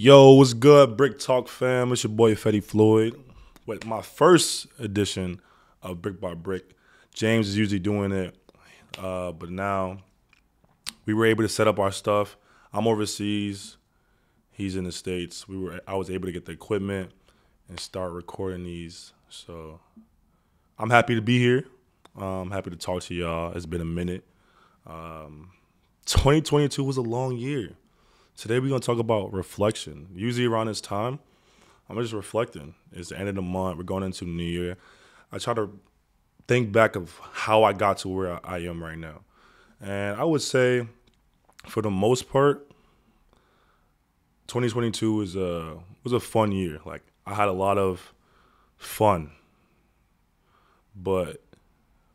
Yo, what's good, Brick Talk fam? It's your boy Fetty Floyd with my first edition of Brick by Brick. Jaims is usually doing it, uh, but now we were able to set up our stuff. I'm overseas, he's in the states. We were I was able to get the equipment and start recording these. So I'm happy to be here. I'm happy to talk to y'all. It's been a minute. Um, 2022 was a long year. Today we're gonna talk about reflection. Usually around this time, I'm just reflecting. It's the end of the month. We're going into the new year. I try to think back of how I got to where I am right now, and I would say, for the most part, 2022 was a was a fun year. Like I had a lot of fun, but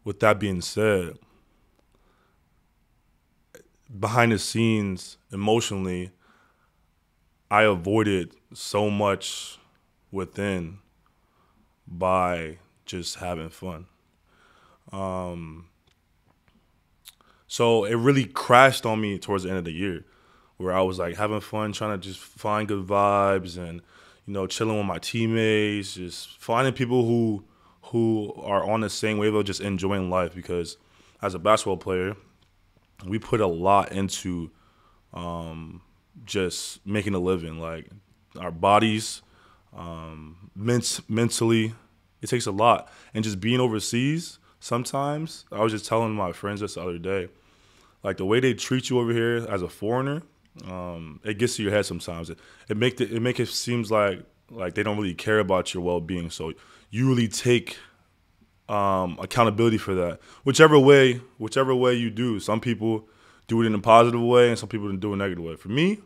with that being said, behind the scenes, emotionally, I avoided so much within by just having fun. Um, so it really crashed on me towards the end of the year, where I was like having fun, trying to just find good vibes and you know chilling with my teammates, just finding people who who are on the same wave of just enjoying life. Because as a basketball player, we put a lot into um, just making a living. Like our bodies, um, ment- mentally, it takes a lot. And just being overseas, sometimes I was just telling my friends this the other day, like the way they treat you over here as a foreigner, um, it gets to your head sometimes. It, it make it, it make it seems like like they don't really care about your well being. So you really take um, accountability for that. Whichever way, whichever way you do. Some people do it in a positive way, and some people do it in a negative way. For me,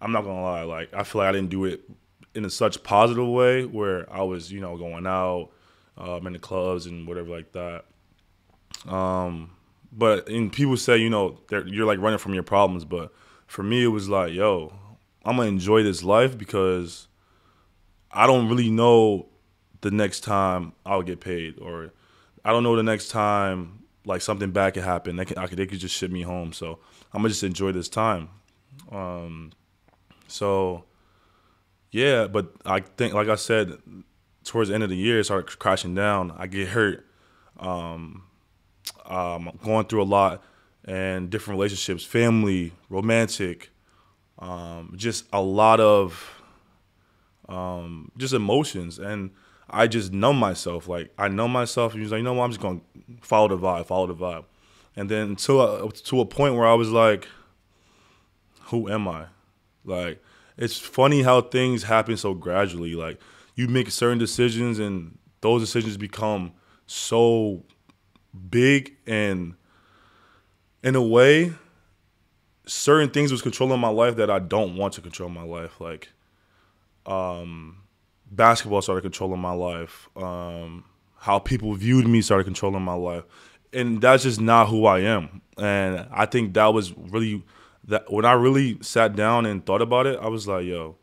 I'm not gonna lie. Like I feel like I didn't do it in a such positive way where I was, you know, going out um, in the clubs and whatever like that. Um, but and people say, you know, you're like running from your problems. But for me, it was like, yo, I'm gonna enjoy this life because I don't really know the next time I'll get paid, or I don't know the next time like something bad could happen. They could, I could, they could just ship me home. So I'm gonna just enjoy this time. Um, so yeah, but I think, like I said, towards the end of the year, it started crashing down. I get hurt. Um, um, going through a lot and different relationships, family, romantic, um, just a lot of um, just emotions. And I just numb myself. Like I numb myself. And was like, you know what? I'm just gonna follow the vibe, follow the vibe. And then to a, to a point where I was like, who am I? Like it's funny how things happen so gradually. Like you make certain decisions, and those decisions become so big and in a way certain things was controlling my life that I don't want to control my life like um basketball started controlling my life. Um, how people viewed me started controlling my life, and that's just not who I am. And I think that was really that when I really sat down and thought about it, I was like, yo,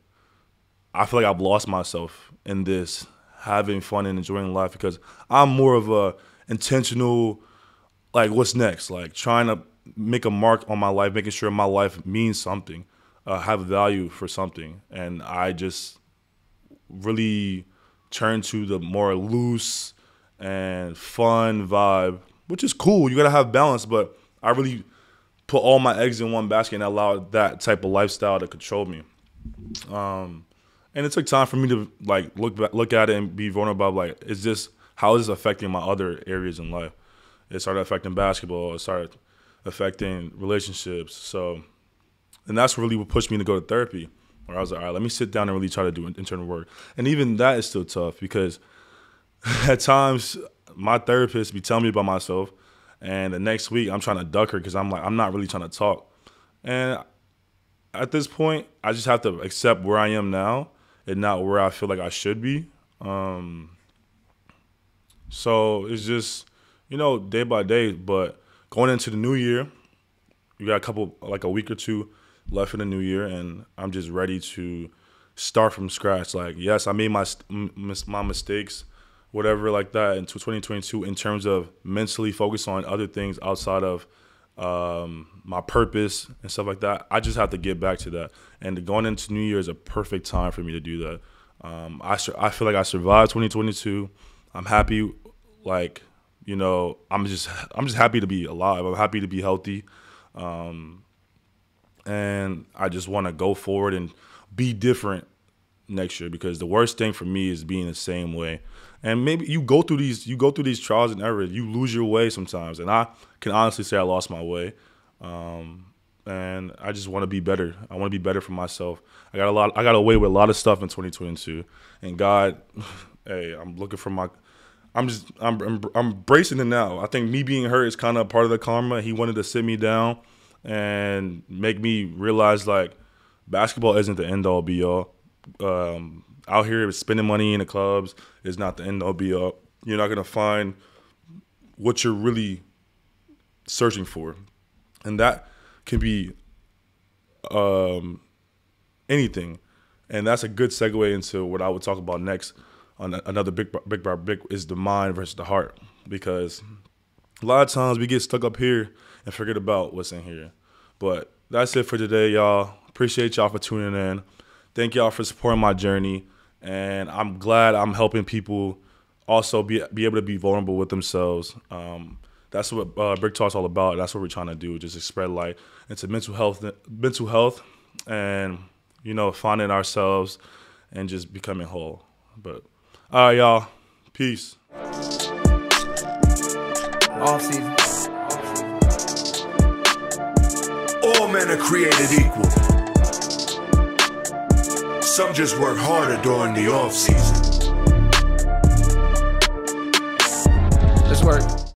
I feel like I've lost myself in this having fun and enjoying life because I'm more of a intentional, like what's next, like trying to make a mark on my life, making sure my life means something, uh, have value for something, and I just really turn to the more loose and fun vibe, which is cool. You gotta have balance, but I really put all my eggs in one basket and allowed that type of lifestyle to control me. Um, and it took time for me to like look back, look at it and be vulnerable. Like, is this how is this affecting my other areas in life? It started affecting basketball. It started affecting relationships. So, and that's really what pushed me to go to therapy where I was like, all right, let me sit down and really try to do internal work. And even that is still tough because at times my therapist be telling me about myself, and the next week I'm trying to duck her because I'm like, I'm not really trying to talk. And at this point, I just have to accept where I am now and not where I feel like I should be. Um, so it's just, you know, day by day. But going into the new year, you got a couple, like a week or two left for the new year, and I'm just ready to start from scratch. Like, yes, I made my my mistakes, whatever like that, into 2022 in terms of mentally focus on other things outside of um, my purpose and stuff like that. I just have to get back to that. And going into New Year is a perfect time for me to do that. Um, I I feel like I survived 2022. I'm happy, like you know, I'm just I'm just happy to be alive. I'm happy to be healthy, um, and I just want to go forward and be different next year because the worst thing for me is being the same way. And maybe you go through these you go through these trials and errors. You lose your way sometimes, and I can honestly say I lost my way. Um, and I just want to be better. I want to be better for myself. I got a lot. I got away with a lot of stuff in 2022, and God, hey, I'm looking for my. I'm just I'm, I'm I'm bracing it now. I think me being hurt is kind of part of the karma. He wanted to sit me down and make me realize like basketball isn't the end all be all. Um, out here spending money in the clubs is not the end all be all. You're not gonna find what you're really searching for, and that can be um, anything. And that's a good segue into what I would talk about next on another big big big is the mind versus the heart because a lot of times we get stuck up here and forget about what's in here. But that's it for today, y'all. Appreciate y'all for tuning in. Thank y'all for supporting my journey, and I'm glad I'm helping people also be be able to be vulnerable with themselves. Um, that's what uh, Brick Talk's all about. That's what we're trying to do, just to spread light into mental health, mental health, and you know, finding ourselves and just becoming whole. But all right, y'all, peace. Off season. All men are created equal. Some just work harder during the off season. Let's work.